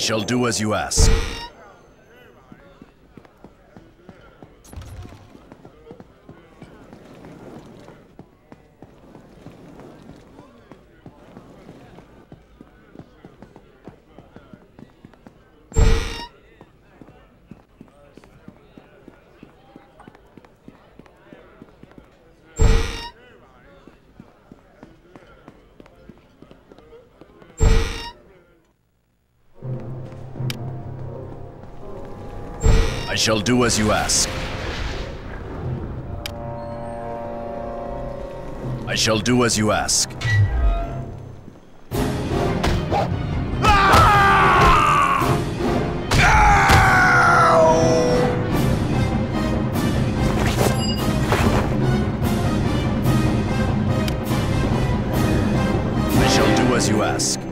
shall do as you ask. I shall do as you ask. I shall do as you ask. I shall do as you ask.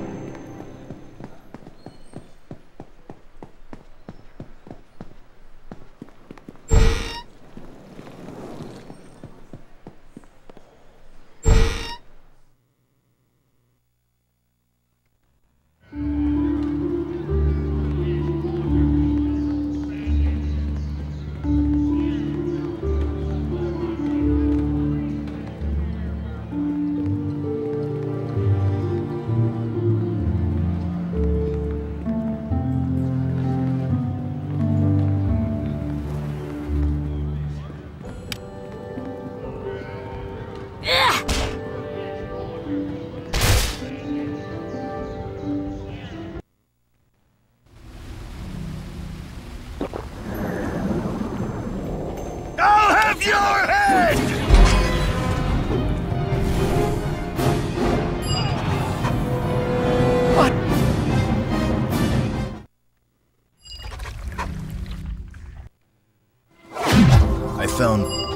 I'll have your head! What? I found